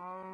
Ciao.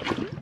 You